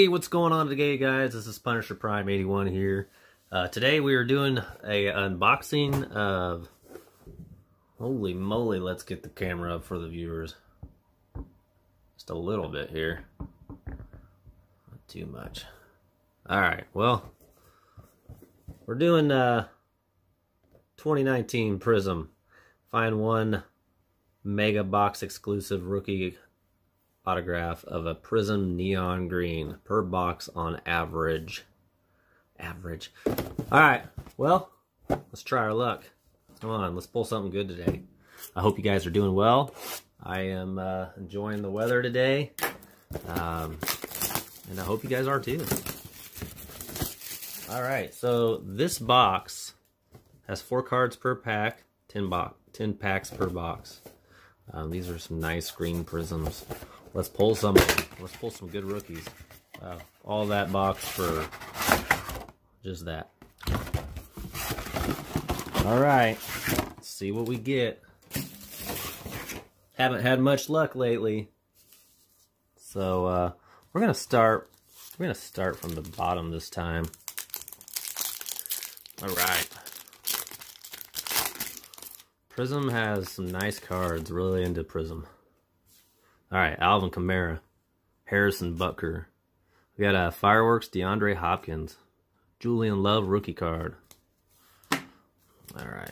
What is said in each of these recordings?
Hey, what's going on today, guys? This is Punisher Prime 81 here. Uh, today we are doing a unboxing of... Holy moly, let's get the camera up for the viewers. Just a little bit here. Not too much. Alright, well, we're doing uh, 2019 Prizm. Find one mega box exclusive rookie autograph of a Prizm Neon Green per box on average. Average. Alright, well, let's try our luck. Come on, let's pull something good today. I hope you guys are doing well. I am uh, enjoying the weather today. Um, and I hope you guys are too. Alright, so this box has four cards per pack, 10, box, 10 packs per box. Um, these are some nice green prizms. Let's pull some. Let's pull some good rookies. Wow, all that box for just that. All right, Let's see what we get. Haven't had much luck lately, so uh, we're gonna start. We're gonna start from the bottom this time. All right. Prizm has some nice cards. Really into Prizm. All right, Alvin Kamara, Harrison Butker. We got uh, Fireworks, DeAndre Hopkins, Julian Love rookie card. All right.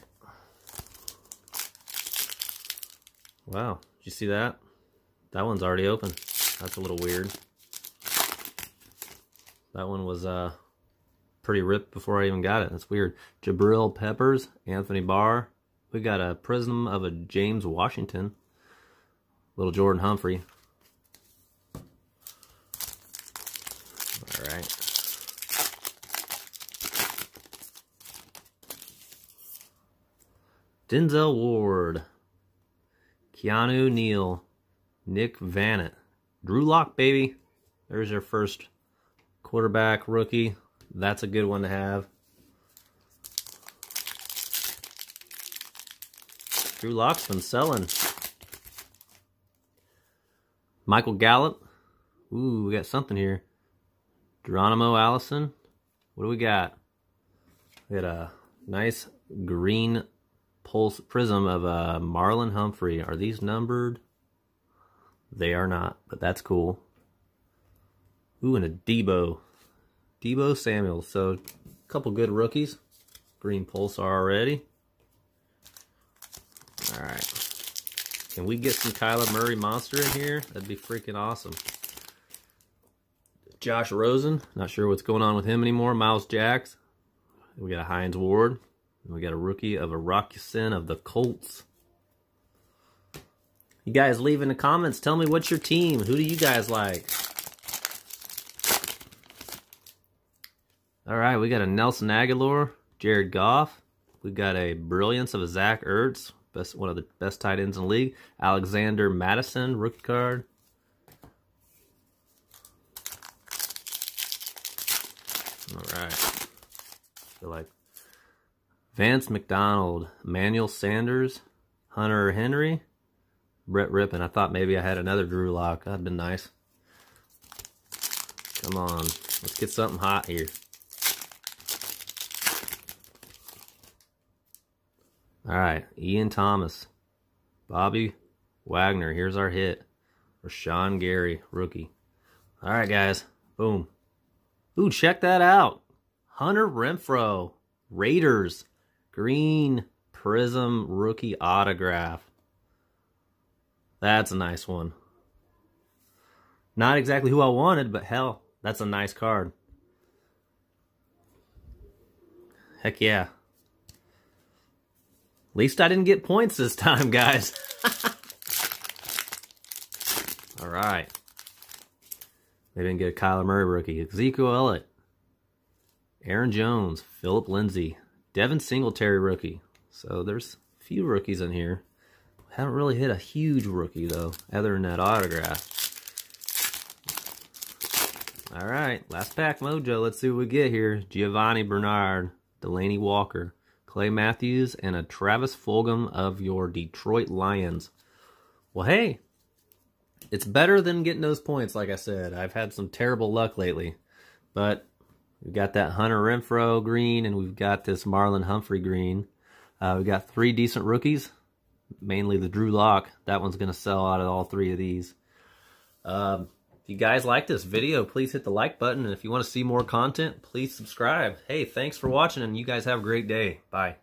Wow, did you see that? That one's already open. That's a little weird. That one was uh pretty ripped before I even got it. That's weird. Jabril Peppers, Anthony Barr. We got a prizm of a James Washington. Little Jordan Humphrey. All right. Denzel Ward. Keanu Neal. Nick Vannett. Drew Lock, baby. There's your first quarterback rookie. That's a good one to have. Drew Lock's been selling. Michael Gallup. Ooh, we got something here. Geronimo Allison. What do we got? We got a nice green pulse prizm of uh, Marlon Humphrey. Are these numbered? They are not, but that's cool. Ooh, and a Deebo. Deebo Samuel. So, a couple good rookies. Green Pulsar already. All right. Can we get some Kyler Murray monster in here? That'd be freaking awesome. Josh Rosen. Not sure what's going on with him anymore. Myles Jacks. We got a Hines Ward. We got a rookie of a Rock Ya-Sin of the Colts. You guys leave in the comments. Tell me what's your team. Who do you guys like? All right, we got a Nelson Agholor, Jared Goff. We got a Brilliance of a Zach Ertz best one of the best tight ends in the league. Alexander Mattison, rookie card. All right. feel like Vance McDonald, Manuel Sanders, Hunter Henry, Brett Rypien. I thought maybe I had another Drew Lock. That'd been nice. Come on. Let's get something hot here. All right, Ian Thomas, Bobby Wagner. Here's our hit. Rashan Gary, rookie. All right, guys. Boom. Ooh, check that out. Hunter Renfrow, Raiders, green prizm rookie autograph. That's a nice one. Not exactly who I wanted, but hell, that's a nice card. Heck yeah least I didn't get points this time, guys. All right. They didn't get a Kyler Murray rookie. Ezekiel Elliott. Aaron Jones. Phillip Lindsay. Devin Singletary rookie. So there's a few rookies in here. Haven't really hit a huge rookie, though, other than that autograph. All right, last pack mojo. Let's see what we get here. Giovani Bernard, Delanie Walker, Clay Matthews, and a Travis Fulgham of your Detroit Lions. Well, hey, it's better than getting those points, like I said. I've had some terrible luck lately. But we've got that Hunter Renfrow green, and we've got this Marlon Humphrey green. Uh, we've got three decent rookies, mainly the Drew Lock. That one's going to sell out of all three of these. Um, if you guys like this video, please hit the like button. And if you want to see more content, please subscribe. Hey, thanks for watching, and you guys have a great day. Bye.